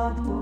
walked away.